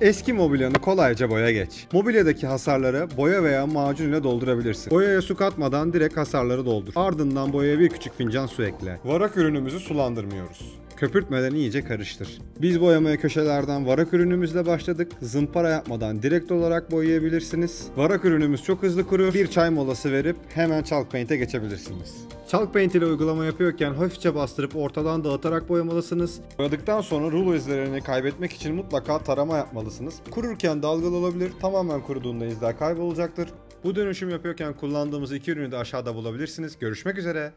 Eski mobilyanı kolayca boya geç. Mobilyadaki hasarları boya veya macun ile doldurabilirsin. Boyaya su katmadan direkt hasarları doldur. Ardından boyaya bir küçük fincan su ekle. Varak ürünümüzü sulandırmıyoruz. Köpürtmeden iyice karıştır. Biz boyamaya köşelerden varak ürünümüzle başladık. Zımpara yapmadan direkt olarak boyayabilirsiniz. Varak ürünümüz çok hızlı kurur. Bir çay molası verip hemen Chalk Paint'e geçebilirsiniz. Chalk Paint ile uygulama yapıyorken hafifçe bastırıp ortadan dağıtarak boyamalısınız. Boyadıktan sonra rulo izlerini kaybetmek için mutlaka tarama yapmalısınız. Kururken dalgalı olabilir, tamamen kuruduğunda izler kaybolacaktır. Bu dönüşüm yapıyorken kullandığımız iki ürünü de aşağıda bulabilirsiniz. Görüşmek üzere.